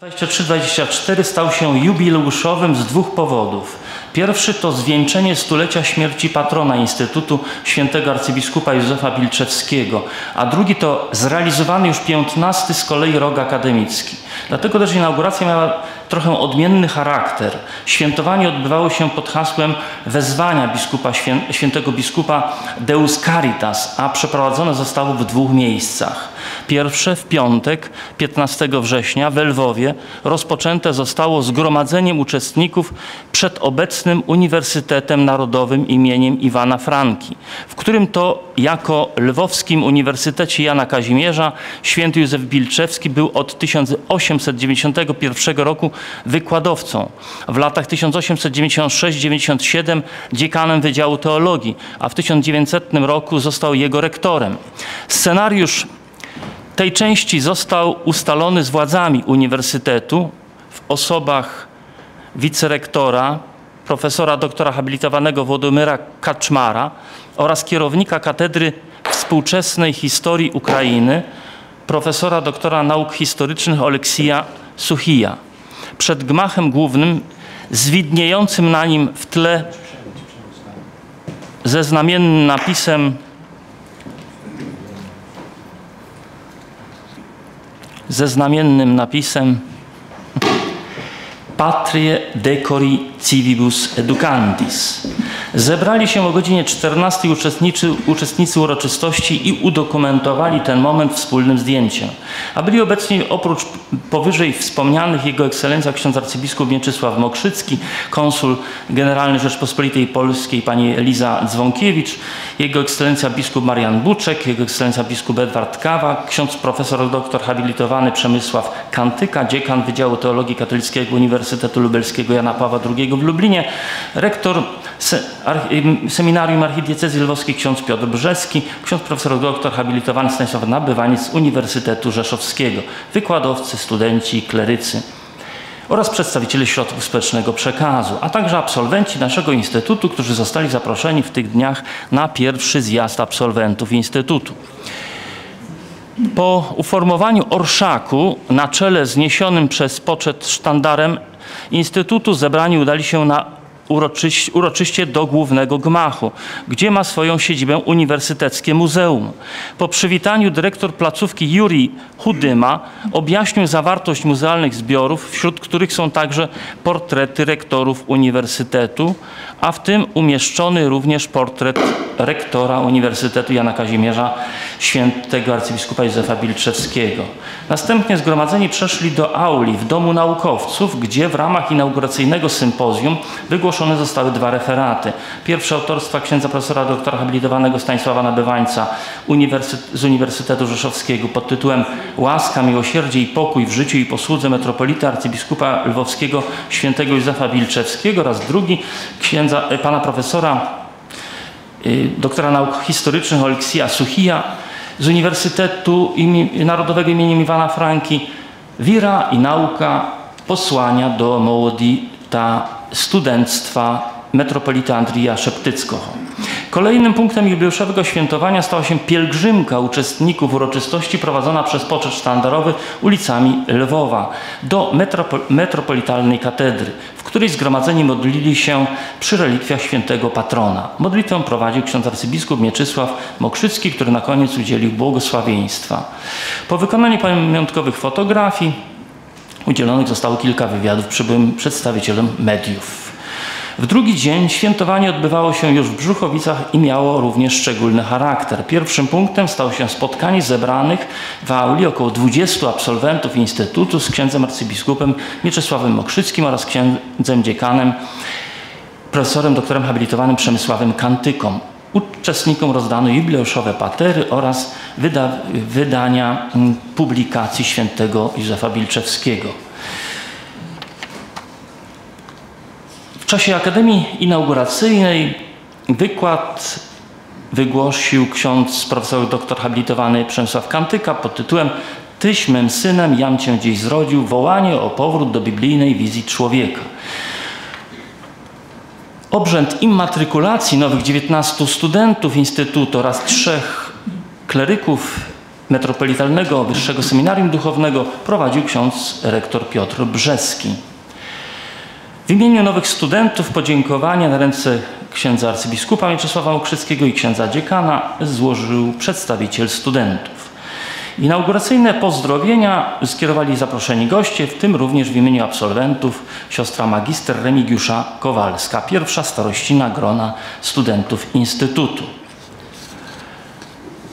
23-24 stał się jubileuszowym z dwóch powodów. Pierwszy to zwieńczenie stulecia śmierci patrona Instytutu Świętego Arcybiskupa Józefa Bilczewskiego, a drugi to zrealizowany już 15 z kolei rok akademicki. Dlatego też inauguracja miała trochę odmienny charakter. Świętowanie odbywało się pod hasłem wezwania biskupa, świętego biskupa Deus Caritas, a przeprowadzone zostało w dwóch miejscach. Pierwsze w piątek, 15 września w Lwowie rozpoczęte zostało zgromadzeniem uczestników przed obecnym Uniwersytetem Narodowym imieniem Iwana Franki, w którym to jako Lwowskim Uniwersytecie Jana Kazimierza święty Józef Bilczewski był od 1891 roku wykładowcą. W latach 1896-97 dziekanem Wydziału Teologii, a w 1900 roku został jego rektorem. Scenariusz tej części został ustalony z władzami uniwersytetu w osobach wicerektora, profesora doktora habilitowanego Władimira Kaczmara oraz kierownika Katedry Współczesnej Historii Ukrainy, profesora doktora nauk historycznych Oleksija Suchija. Przed gmachem głównym, z widniejącym na nim w tle ze znamiennym napisem ze znamiennym napisem Patrie decori civibus educandis. Zebrali się o godzinie 14 uczestnicy, uczestnicy uroczystości i udokumentowali ten moment wspólnym zdjęciem. A byli obecni oprócz powyżej wspomnianych Jego Ekscelencja ksiądz arcybiskup Mieczysław Mokrzycki, konsul generalny Rzeczpospolitej Polskiej pani Eliza Dzwonkiewicz, Jego Ekscelencja biskup Marian Buczek, Jego Ekscelencja biskup Edward Kawa, ksiądz profesor doktor habilitowany Przemysław Kantyka, dziekan Wydziału Teologii Katolickiego Uniwersytetu Lubelskiego Jana Pawła II w Lublinie, rektor Seminarium Archidiecezji Lwowskiej ksiądz Piotr Brzeski, ksiądz profesor doktor habilitowany Stanisław Nabywaniec z Uniwersytetu Rzeszowskiego, wykładowcy, studenci, klerycy oraz przedstawiciele środków społecznego przekazu, a także absolwenci naszego Instytutu, którzy zostali zaproszeni w tych dniach na pierwszy zjazd absolwentów Instytutu. Po uformowaniu orszaku na czele zniesionym przez poczet sztandarem Instytutu zebrani udali się na uroczyście, uroczyście do głównego gmachu, gdzie ma swoją siedzibę Uniwersyteckie Muzeum. Po przywitaniu dyrektor placówki Juri Chudyma objaśnił zawartość muzealnych zbiorów, wśród których są także portrety rektorów uniwersytetu, a w tym umieszczony również portret rektora Uniwersytetu Jana Kazimierza świętego arcybiskupa Józefa Bilczewskiego. Następnie zgromadzeni przeszli do auli w Domu Naukowców, gdzie w ramach inauguracyjnego sympozjum wygłoszone zostały dwa referaty. Pierwsze autorstwa księdza profesora doktora habilitowanego Stanisława Nabywańca z Uniwersytetu Rzeszowskiego pod tytułem Łaska, miłosierdzie i pokój w życiu i posłudze metropolita arcybiskupa lwowskiego świętego Józefa Wilczewskiego oraz drugi księdza, e, pana profesora y, doktora nauk historycznych Oleksija Suchija z Uniwersytetu Narodowego im. Iwana Franki Wira i nauka posłania do młodzi ta studenctwa metropolita Andrija Szeptyckoho. Kolejnym punktem jubileuszowego świętowania stała się pielgrzymka uczestników uroczystości prowadzona przez poczet sztandarowy ulicami Lwowa do metropol metropolitalnej katedry, w której zgromadzeni modlili się przy relikwiach świętego patrona. Modlitwę prowadził ksiądz arcybiskup Mieczysław Mokrzycki, który na koniec udzielił błogosławieństwa. Po wykonaniu pamiątkowych fotografii udzielonych zostało kilka wywiadów przybyłym przedstawicielom mediów. W drugi dzień świętowanie odbywało się już w Brzuchowicach i miało również szczególny charakter. Pierwszym punktem stało się spotkanie zebranych w auli około 20 absolwentów Instytutu z księdzem arcybiskupem Mieczysławem Mokrzyckim oraz księdzem dziekanem profesorem doktorem habilitowanym Przemysławem Kantyką. Uczestnikom rozdano jubileuszowe patery oraz wyda wydania mm, publikacji świętego Józefa Bilczewskiego. czasie Akademii Inauguracyjnej wykład wygłosił ksiądz profesor doktor habilitowany Przemysław Kantyka pod tytułem Tyś mym synem, jam cię dziś zrodził, wołanie o powrót do biblijnej wizji człowieka. Obrzęd immatrykulacji nowych 19 studentów Instytutu oraz trzech kleryków Metropolitalnego Wyższego Seminarium Duchownego prowadził ksiądz rektor Piotr Brzeski. W imieniu nowych studentów podziękowania na ręce księdza arcybiskupa Mieczysława Okrzyckiego i księdza dziekana złożył przedstawiciel studentów. Inauguracyjne pozdrowienia skierowali zaproszeni goście, w tym również w imieniu absolwentów siostra magister Remigiusza Kowalska, pierwsza starościna grona studentów Instytutu.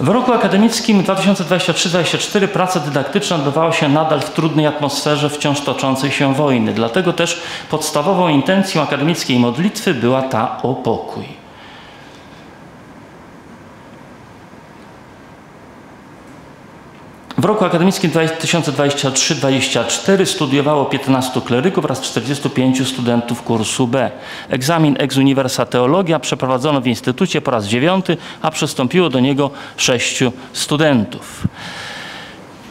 W roku akademickim 2023-2024 praca dydaktyczna odbywała się nadal w trudnej atmosferze wciąż toczącej się wojny. Dlatego też podstawową intencją akademickiej modlitwy była ta o pokój. W roku akademickim 2023-2024 studiowało 15 kleryków oraz 45 studentów kursu B. Egzamin ex universa teologia przeprowadzono w Instytucie po raz dziewiąty, a przystąpiło do niego sześciu studentów.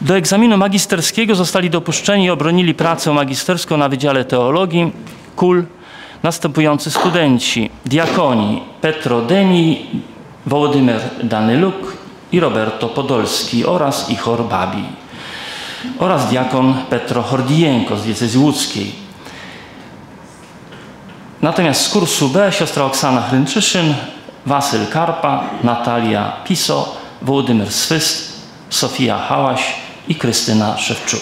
Do egzaminu magisterskiego zostali dopuszczeni i obronili pracę magisterską na Wydziale Teologii KUL następujący studenci. Diakoni Petro Deni, Wołodymyr Danyluk, i Roberto Podolski oraz Ichor Babi oraz diakon Petro Hordienko z diecezji łódzkiej. Natomiast z kursu B siostra Oksana Hrynczyszyn, Wasyl Karpa, Natalia Piso, Wołodymyr Swyst, Sofia Hałaś i Krystyna Szewczuk.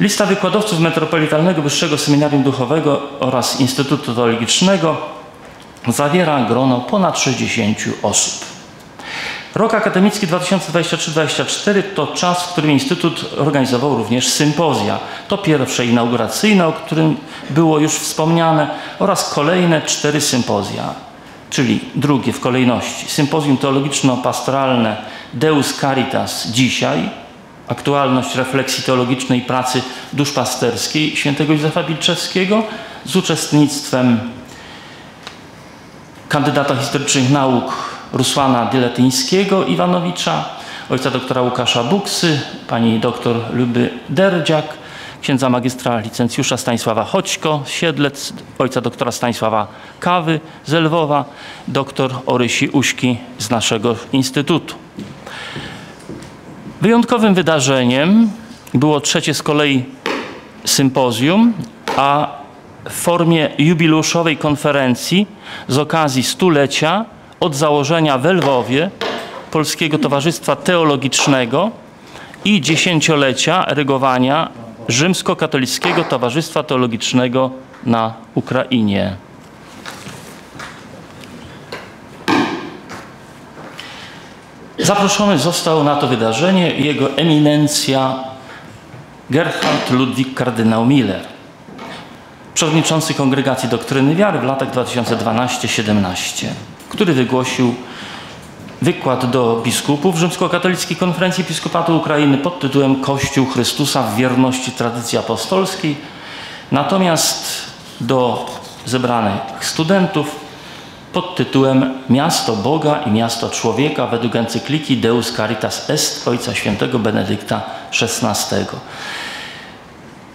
Lista wykładowców Metropolitalnego Wyższego Seminarium Duchowego oraz Instytutu Teologicznego zawiera grono ponad 60 osób. Rok akademicki 2023-2024 to czas, w którym Instytut organizował również sympozja. To pierwsze inauguracyjne, o którym było już wspomniane, oraz kolejne cztery sympozja, czyli drugie w kolejności. Sympozjum teologiczno-pastoralne Deus Caritas dzisiaj, aktualność refleksji teologicznej pracy duszpasterskiej świętego Józefa Bilczewskiego z uczestnictwem kandydata historycznych nauk Rusłana Dyletyńskiego Iwanowicza, ojca doktora Łukasza Buksy, pani doktor Luby Derdziak, księdza magistra licencjusza Stanisława Choćko, Siedlec, ojca doktora Stanisława Kawy z Lwowa, doktor Orysi Uśki z naszego instytutu. Wyjątkowym wydarzeniem było trzecie z kolei sympozjum, a w formie jubileuszowej konferencji z okazji stulecia od założenia w Lwowie Polskiego Towarzystwa Teologicznego i dziesięciolecia rygowania Rzymskokatolickiego Towarzystwa Teologicznego na Ukrainie. Zaproszony został na to wydarzenie jego eminencja Gerhard Ludwik kardynał Miller, przewodniczący Kongregacji Doktryny Wiary w latach 2012-17 który wygłosił wykład do biskupów Rzymskokatolickiej Konferencji Episkopatu Ukrainy pod tytułem Kościół Chrystusa w wierności tradycji apostolskiej. Natomiast do zebranych studentów pod tytułem Miasto Boga i Miasto Człowieka według encykliki Deus Caritas Est Ojca Świętego Benedykta XVI.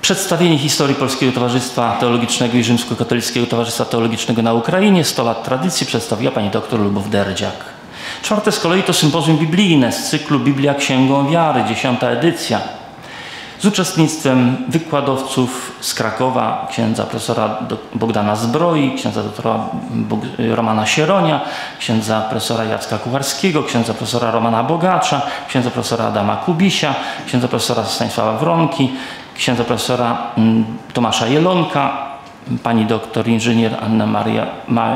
Przedstawienie historii Polskiego Towarzystwa Teologicznego i Rzymskokatolickiego Towarzystwa Teologicznego na Ukrainie 100 lat tradycji przedstawiła pani dr Lubów Derdziak. Czwarte z kolei to sympozjum biblijne z cyklu Biblia Księgą Wiary, dziesiąta edycja. Z uczestnictwem wykładowców z Krakowa, księdza profesora Bogdana Zbroi, księdza doktora Romana Sieronia, księdza profesora Jacka Kucharskiego, księdza profesora Romana Bogacza, księdza profesora Adama Kubisia, księdza profesora Stanisława Wronki, księdza profesora mm, Tomasza Jelonka, pani doktor inżynier Anna Maria,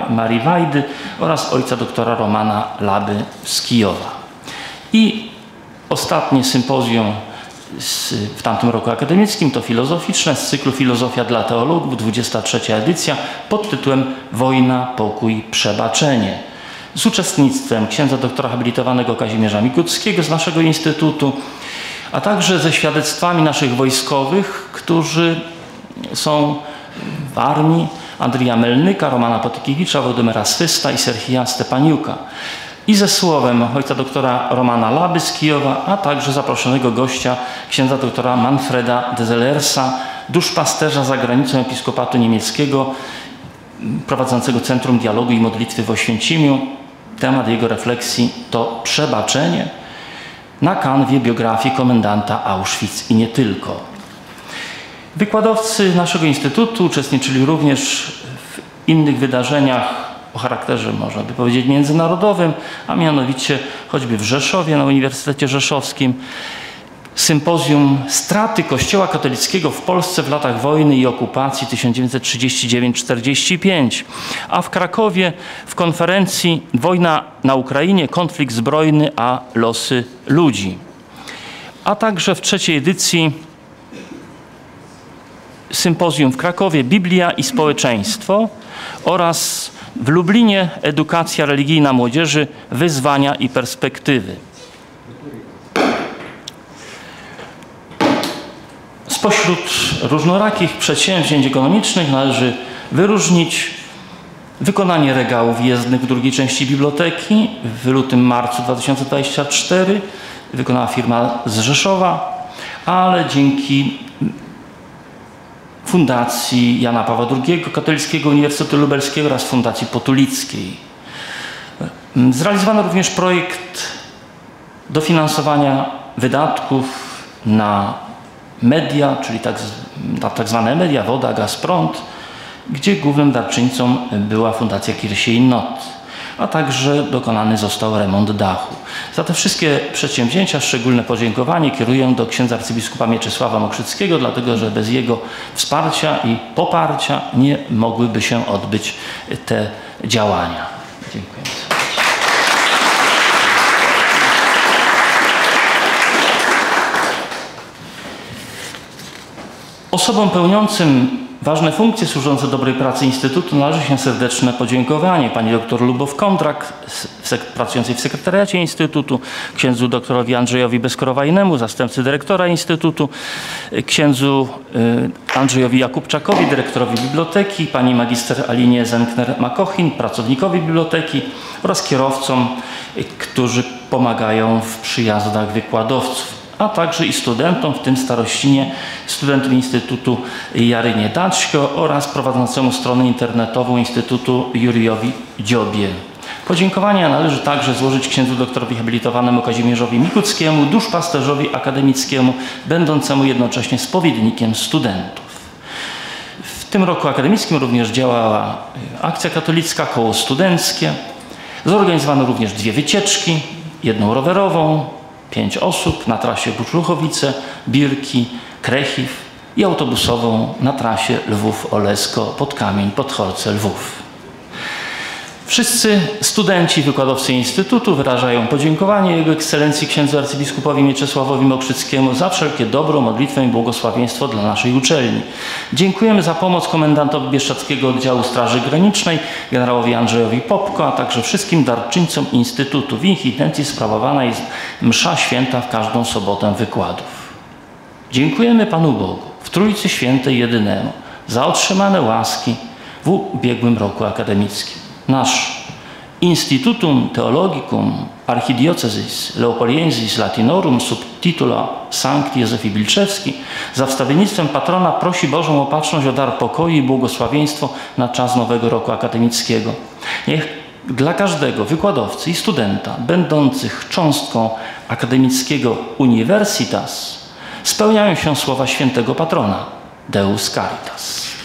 Marii Wajdy oraz ojca doktora Romana Laby z Kijowa. I ostatnie sympozjum z, w tamtym roku akademickim to filozoficzne z cyklu Filozofia dla teologów, 23 edycja pod tytułem Wojna, pokój, przebaczenie. Z uczestnictwem księdza doktora habilitowanego Kazimierza Mikuckiego z naszego instytutu, a także ze świadectwami naszych wojskowych, którzy są w armii Andrija Melnyka, Romana Potykiewicza, Władimira Swysta i Serhija Stepaniuka. I ze słowem ojca doktora Romana Laby z Kijowa, a także zaproszonego gościa księdza doktora Manfreda Dezelersa, duszpasterza za granicą Episkopatu Niemieckiego, prowadzącego Centrum Dialogu i Modlitwy w Oświęcimiu. Temat jego refleksji to przebaczenie – na kanwie biografii komendanta Auschwitz i nie tylko. Wykładowcy naszego instytutu uczestniczyli również w innych wydarzeniach o charakterze, można by powiedzieć, międzynarodowym, a mianowicie choćby w Rzeszowie, na Uniwersytecie Rzeszowskim, sympozjum Straty Kościoła katolickiego w Polsce w latach wojny i okupacji 1939-45, a w Krakowie w konferencji Wojna na Ukrainie, konflikt zbrojny, a losy ludzi. A także w trzeciej edycji sympozjum w Krakowie Biblia i społeczeństwo oraz w Lublinie edukacja religijna młodzieży, wyzwania i perspektywy. Spośród różnorakich przedsięwzięć ekonomicznych należy wyróżnić wykonanie regałów jezdnych w drugiej części biblioteki w lutym-marcu 2024 wykonała firma z Rzeszowa, ale dzięki Fundacji Jana Pawła II, Katolickiego Uniwersytetu Lubelskiego oraz Fundacji Potulickiej. Zrealizowano również projekt dofinansowania wydatków na media, czyli tak, tak zwane media, woda, gaz, prąd, gdzie głównym darczyńcą była Fundacja Kirsiej Not a także dokonany został remont dachu. Za te wszystkie przedsięwzięcia szczególne podziękowanie kieruję do księdza arcybiskupa Mieczysława Mokrzyckiego, dlatego że bez jego wsparcia i poparcia nie mogłyby się odbyć te działania. Dziękuję. Osobom pełniącym Ważne funkcje służące dobrej pracy Instytutu należy się serdeczne podziękowanie. Pani dr Lubow Kondrak, pracującej w sekretariacie Instytutu, księdzu doktorowi Andrzejowi Beskorowajnemu, zastępcy dyrektora Instytutu, księdzu y, Andrzejowi Jakubczakowi, dyrektorowi biblioteki, pani magister Alinie Zenkner-Makochin, pracownikowi biblioteki oraz kierowcom, y, którzy pomagają w przyjazdach wykładowców a także i studentom, w tym starościnie, studentom Instytutu Jarynie Daczko oraz prowadzącemu stronę internetową Instytutu Juriowi Dziobie. Podziękowania należy także złożyć księdzu doktorowi habilitowanemu Kazimierzowi Mikuckiemu, duszpasterzowi akademickiemu, będącemu jednocześnie spowiednikiem studentów. W tym roku akademickim również działała akcja katolicka, koło studenckie. Zorganizowano również dwie wycieczki, jedną rowerową, pięć osób na trasie Buczluchowice, Birki, Krechiw i autobusową na trasie Lwów-Olesko pod Kamień, Podchorce, Lwów. Wszyscy studenci, wykładowcy Instytutu wyrażają podziękowanie Jego Ekscelencji księdzu arcybiskupowi Mieczysławowi Mokrzyckiemu za wszelkie dobro, modlitwę i błogosławieństwo dla naszej uczelni. Dziękujemy za pomoc komendantowi Bieszczadzkiego Oddziału Straży Granicznej, generałowi Andrzejowi Popko, a także wszystkim darczyńcom Instytutu. W ich intencji sprawowana jest msza święta w każdą sobotę wykładów. Dziękujemy Panu Bogu w Trójcy Świętej Jedynemu za otrzymane łaski w ubiegłym roku akademickim nasz Institutum Theologicum Archidiocesis Leopoliensis Latinorum subtitula Sancti Józefi Bilczewski za wstawiennictwem patrona prosi Bożą opatrzność o dar pokoju i błogosławieństwo na czas nowego roku akademickiego. Niech dla każdego wykładowcy i studenta będących cząstką akademickiego Universitas spełniają się słowa świętego patrona Deus Caritas.